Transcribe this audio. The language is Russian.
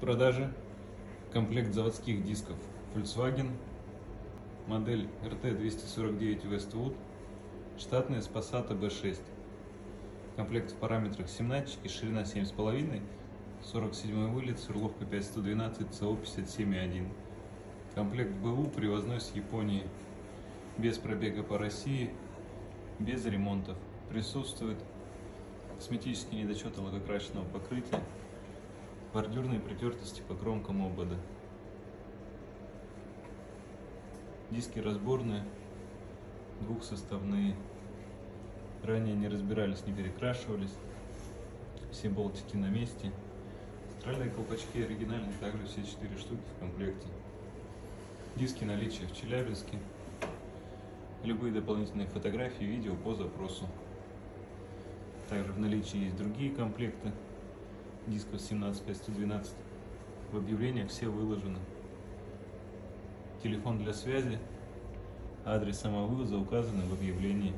продаже комплект заводских дисков Volkswagen, модель RT249 Westwood, штатная Passat B6. Комплект в параметрах 17 и ширина 7,5, 47 вылет, сурловка 5112, ЦО 57,1. Комплект БУ привозной с Японии, без пробега по России, без ремонтов. Присутствует косметические недочеты лакокрасочного покрытия, бордюрные притертости по кромкам обода. Диски разборные, двухсоставные. Ранее не разбирались, не перекрашивались. Все болтики на месте. Центральные колпачки оригинальные, также все четыре штуки в комплекте. Диски наличия в Челябинске. Любые дополнительные фотографии, видео по запросу. Также в наличии есть другие комплекты дисков 17 В объявлениях все выложены. Телефон для связи, адрес самовывоза указаны в объявлении.